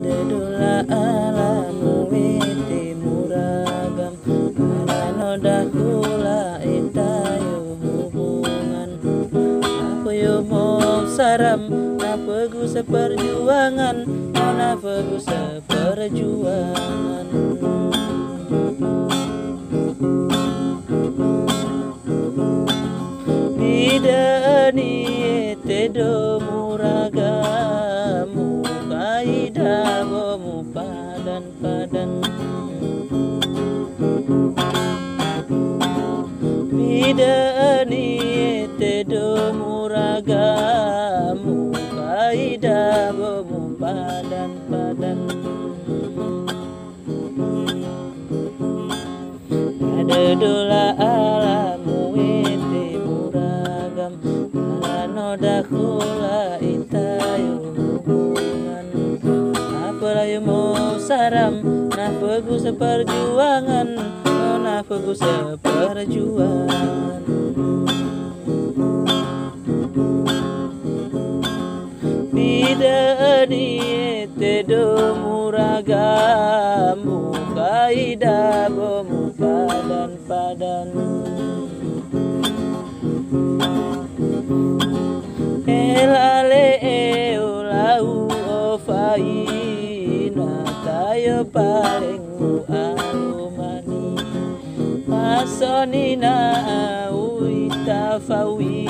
Dedula alamu witi muragam. Karano dakula itayo hubungan. Aku yo mau saram Napagu seperjuangan? Mau napagu seperjuangan? Bidani tedo padan-padan Bidani tedo muragamu Kaidamu padan-padan Ada dola alamu ete muragam Karano dakula mo saram Nafagu seperjuangan Oh nafagu seperjuangan. Bidani tedo muragamu Kaidamu padan-padan Elale eulau ofaina tayo paring uarumani masoni na awi tafawin